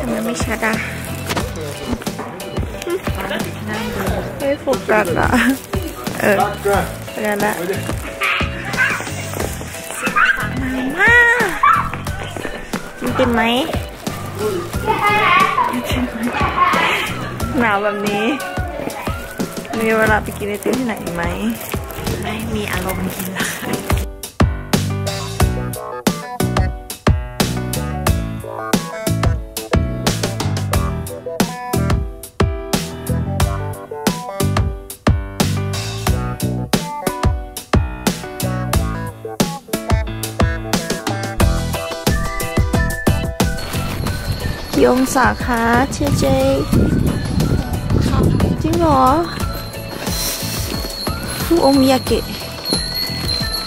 ทำไมไม่ชัดอะไม่โฟกัสอะ เออเรียนละมามากินติมไหมหนาวแบบนี้ มีเวลาไปกินไอติมที่ไหนไหม ไม่มีอารมณ์กินละกี่องศาคะเจเจจริงเหรอฟูโอมิยาเกะ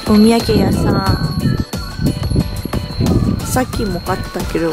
โอมิยาเกะ屋さんさっきも買ったけど